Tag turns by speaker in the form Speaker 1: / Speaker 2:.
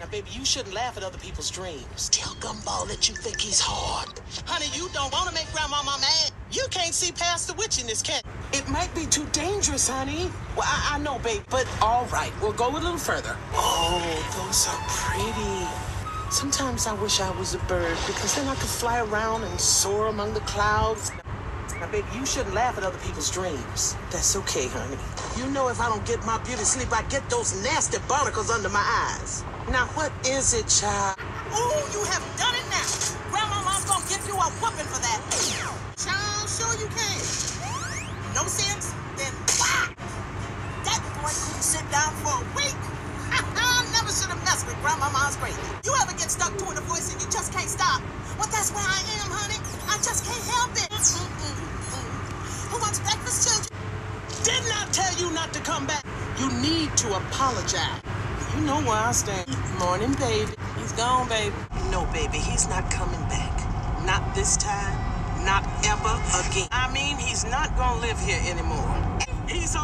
Speaker 1: Now, baby, you shouldn't laugh at other people's dreams.
Speaker 2: Tell Gumball that you think he's hard.
Speaker 1: Honey, you don't want to make Grandmama mad. You can't see past the witch in this cat. It might be too dangerous, honey. Well, I, I know, babe, but all right, we'll go a little further. Oh, those are pretty. Sometimes I wish I was a bird because then I could fly around and soar among the clouds. Now, baby, you shouldn't laugh at other people's dreams. That's okay, honey. You know if I don't get my beauty sleep, I get those nasty barnacles under my eyes. Now, what is it, child?
Speaker 3: Ooh, you have done it now. Grandmama's gonna give you a whooping for that. Child, sure you can. No sense? Then whack! That boy couldn't sit down for a week. I never should have messed with Grandmama's gravy. You ever get stuck doing a voice and you just can't stop? Well, that's where
Speaker 1: you not to come back. You need to apologize. You know where I stand. Morning, baby. He's gone, baby. No, baby, he's not coming back. Not this time. Not ever again. I mean, he's not gonna live here anymore. He's